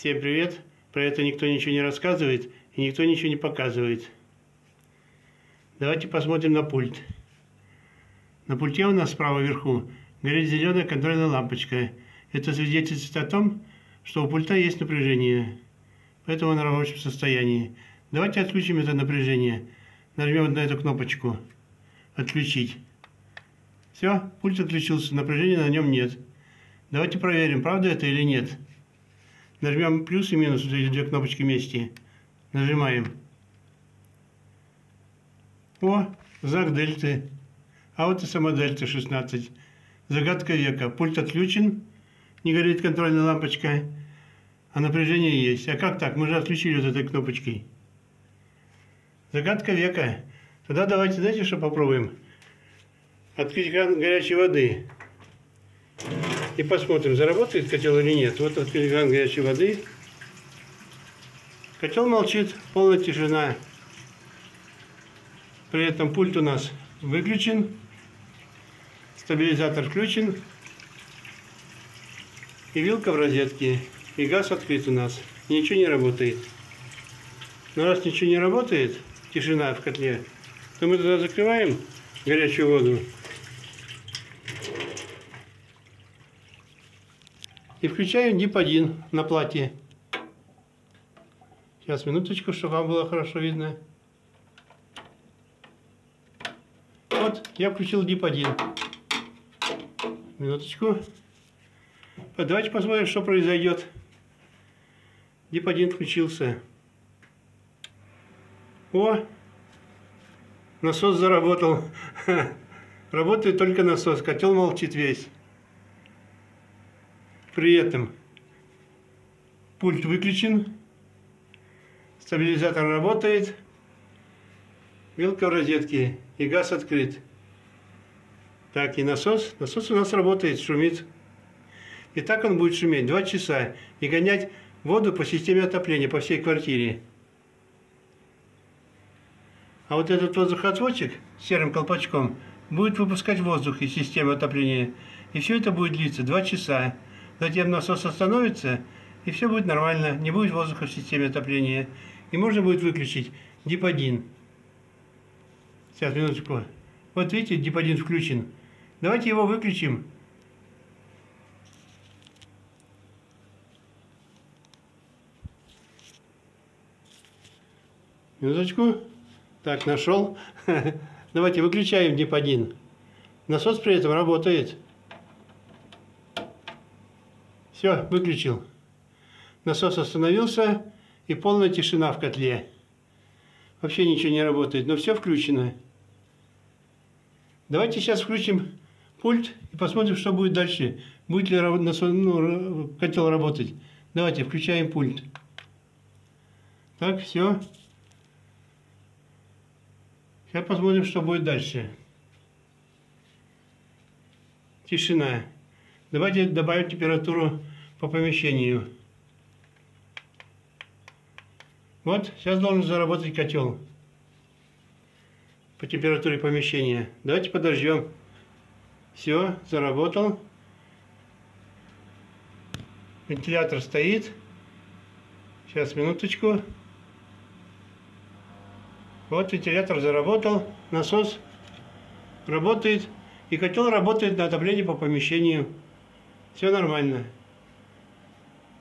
Всем привет! Про это никто ничего не рассказывает и никто ничего не показывает. Давайте посмотрим на пульт. На пульте у нас справа вверху горит зеленая контрольная лампочка. Это свидетельствует о том, что у пульта есть напряжение. Поэтому он в рабочем состоянии. Давайте отключим это напряжение. Нажмем на эту кнопочку. Отключить. Все, пульт отключился, напряжения на нем нет. Давайте проверим, правда это или нет. Нажмем плюс и минус, вот эти две кнопочки вместе. Нажимаем. О, знак дельты. А вот и сама дельта 16. Загадка века. Пульт отключен, не горит контрольная лампочка, а напряжение есть. А как так? Мы же отключили вот этой кнопочкой. Загадка века. Тогда давайте, знаете, что попробуем? Открыть кран горячей воды. И посмотрим, заработает котел или нет. Вот открыли кран горячей воды. Котел молчит, полная тишина. При этом пульт у нас выключен. Стабилизатор включен. И вилка в розетке. И газ открыт у нас. Ничего не работает. Но раз ничего не работает, тишина в котле, то мы тогда закрываем горячую воду И включаю дип-1 на плате. Сейчас, минуточку, чтобы вам было хорошо видно. Вот, я включил дип-1. Минуточку. Давайте посмотрим, что произойдет. Дип-1 включился. О! Насос заработал. Работает только насос, котел молчит весь. При этом пульт выключен, стабилизатор работает, вилка в розетке и газ открыт. Так, и насос. Насос у нас работает, шумит. И так он будет шуметь 2 часа и гонять воду по системе отопления по всей квартире. А вот этот воздухоотводчик с серым колпачком будет выпускать воздух из системы отопления. И все это будет длиться 2 часа. Затем насос остановится, и все будет нормально, не будет воздуха в системе отопления. И можно будет выключить дип-1. Сейчас, минуточку. Вот видите, дип-1 включен. Давайте его выключим. Минуточку. Так, нашел. Давайте выключаем дип-1. Насос при этом работает. Все, выключил. Насос остановился и полная тишина в котле. Вообще ничего не работает, но все включено. Давайте сейчас включим пульт и посмотрим, что будет дальше. Будет ли насос, ну, котел работать. Давайте, включаем пульт. Так, все. Сейчас посмотрим, что будет дальше. Тишина. Давайте добавим температуру по помещению. Вот, сейчас должен заработать котел по температуре помещения. Давайте подождем. Все, заработал. Вентилятор стоит. Сейчас, минуточку. Вот вентилятор заработал, насос работает, и котел работает на отопление по помещению. Все нормально.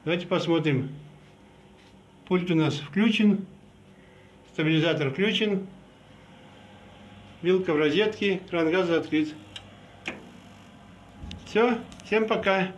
Давайте посмотрим. Пульт у нас включен. Стабилизатор включен. Вилка в розетке. Кран газа открыт. Все. Всем пока.